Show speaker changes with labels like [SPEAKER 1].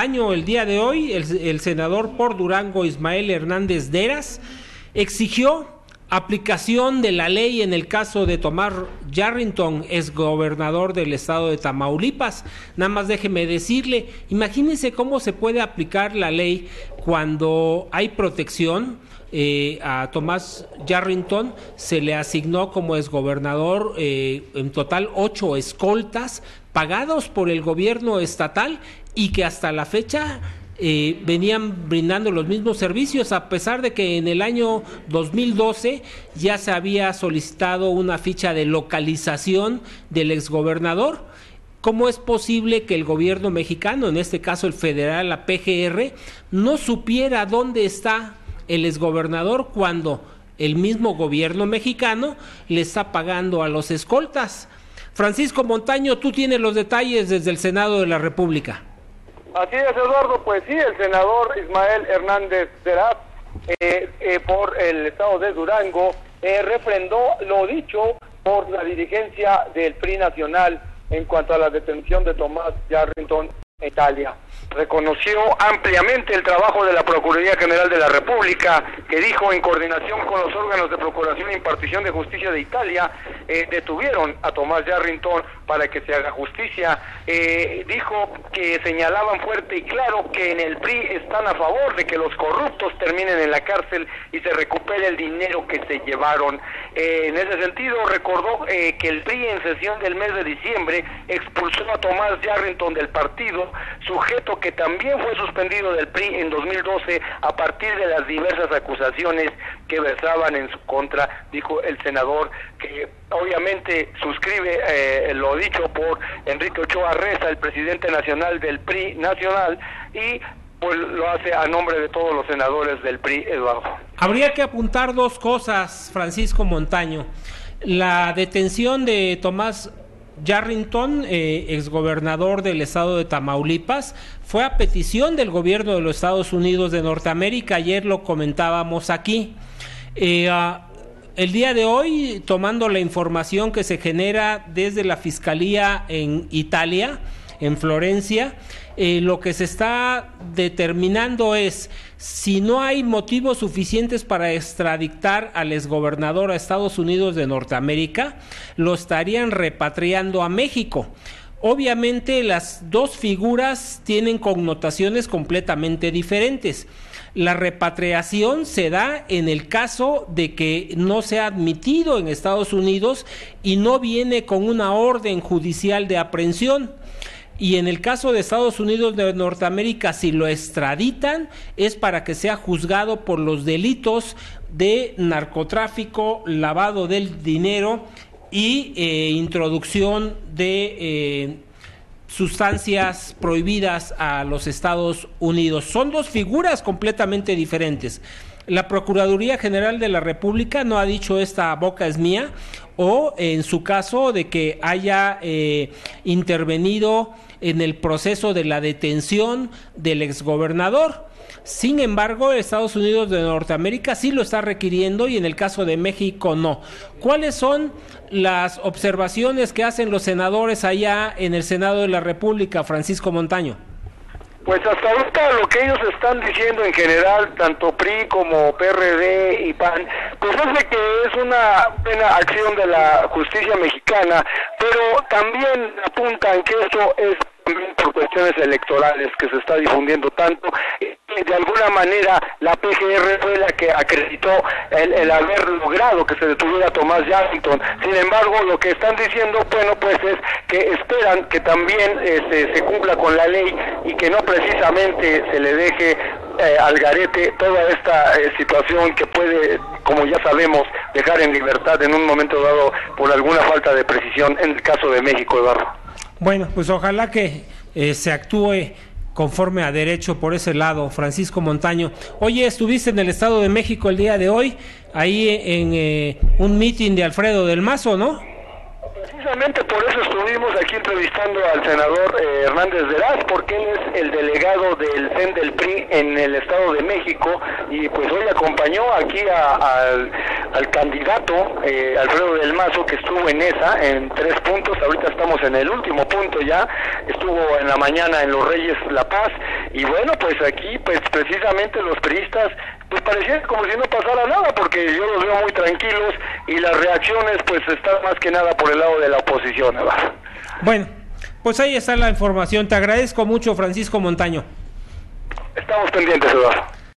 [SPEAKER 1] Montaño, el día de hoy el, senador por Durango Ismael Hernández Deras exigió aplicación de la ley en el caso de Tomás Yarrington, es gobernador del estado de Tamaulipas. Nada más déjeme decirle, imagínense cómo se puede aplicar la ley cuando hay protección. Eh, a Tomás Yarrington se le asignó como exgobernador eh, en total ocho escoltas pagados por el gobierno estatal y que hasta la fecha eh, venían brindando los mismos servicios, a pesar de que en el año 2012 ya se había solicitado una ficha de localización del exgobernador. ¿Cómo es posible que el gobierno mexicano, en este caso el federal, la PGR, no supiera dónde está el exgobernador cuando el mismo gobierno mexicano le está pagando a los escoltas? Francisco Montaño, tú tienes los detalles desde el Senado de la República.
[SPEAKER 2] Así es, Eduardo, pues sí, el senador Ismael Hernández Serap, eh, eh, por el estado de Durango, eh, refrendó lo dicho por la dirigencia del PRI nacional en cuanto a la detención de Tomás Yarrington Italia. Reconoció ampliamente el trabajo de la Procuraduría General de la República, que dijo en coordinación con los órganos de Procuración e Impartición de Justicia de Italia, eh, detuvieron a Tomás Yarrington para que se haga justicia. Eh, dijo que señalaban fuerte y claro que en el PRI están a favor de que los corruptos terminen en la cárcel y se recupere el dinero que se llevaron. Eh, en ese sentido, recordó que el PRI en sesión del mes de diciembre expulsó a Tomás Yarrington del partido sujeto que también fue suspendido del PRI en 2012 a partir de las diversas acusaciones que versaban en su contra, dijo el senador, que obviamente suscribe eh, lo dicho por Enrique Ochoa Reza, el presidente nacional del PRI nacional, y pues lo hace a nombre de todos los senadores del PRI, Eduardo.
[SPEAKER 1] Habría que apuntar dos cosas, Francisco Montaño. La detención de Tomás Yarrington, eh, exgobernador del estado de Tamaulipas, fue a petición del gobierno de los Estados Unidos de Norteamérica. Ayer lo comentábamos aquí. Eh, ah, el día de hoy, tomando la información que se genera desde la Fiscalía en Italia, en Florencia, eh, lo que se está determinando es si no hay motivos suficientes para extraditar al exgobernador a Estados Unidos de Norteamérica, lo estarían repatriando a México. Obviamente las dos figuras tienen connotaciones completamente diferentes. La repatriación se da en el caso de que no sea admitido en Estados Unidos y no viene con una orden judicial de aprehensión. Y en el caso de Estados Unidos de Norteamérica, si lo extraditan, es para que sea juzgado por los delitos de narcotráfico, lavado del dinero y eh, introducción de eh, sustancias prohibidas a los Estados Unidos. Son dos figuras completamente diferentes. La Procuraduría General de la República no ha dicho esta boca es mía o en su caso de que haya eh, intervenido en el proceso de la detención del exgobernador. Sin embargo, Estados Unidos de Norteamérica sí lo está requiriendo y en el caso de México no. ¿Cuáles son las observaciones que hacen los senadores allá en el Senado de la República, Francisco Montaño?
[SPEAKER 2] Pues hasta ahorita lo que ellos están diciendo en general, tanto PRI como PRD y PAN, pues es de que es una buena acción de la justicia mexicana, pero también apuntan que esto es por cuestiones electorales que se está difundiendo tanto. De alguna manera la PGR fue la que acreditó el, haber logrado que se detuviera Tomás Yarrington. Sin embargo, lo que están diciendo, bueno, pues es que esperan que también este, se cumpla con la ley y que no precisamente se le deje eh, al garete toda esta eh, situación que puede, como ya sabemos, dejar en libertad en un momento dado por alguna falta de precisión en el caso de México, Eduardo.
[SPEAKER 1] Bueno, pues ojalá que eh, se actúe conforme a derecho por ese lado, Francisco Montaño. Oye, estuviste en el Estado de México el día de hoy, ahí en eh, un mitin de Alfredo del Mazo, ¿no?
[SPEAKER 2] Precisamente por eso estuvimos aquí entrevistando al senador eh, Hernández Veraz, porque él es el delegado del CEN del PRI en el Estado de México y pues hoy acompañó aquí al, candidato eh, Alfredo del Mazo que estuvo en esa, en tres puntos, ahorita estamos en el último punto ya, estuvo en la mañana en Los Reyes La Paz. Y bueno, pues aquí pues precisamente los priistas pues parecía como si no pasara nada, porque yo los veo muy tranquilos y las reacciones pues están más que nada por el lado de la oposición.
[SPEAKER 1] Bueno, pues ahí está la información. Te agradezco mucho, Francisco Montaño.
[SPEAKER 2] Estamos pendientes, Eduardo.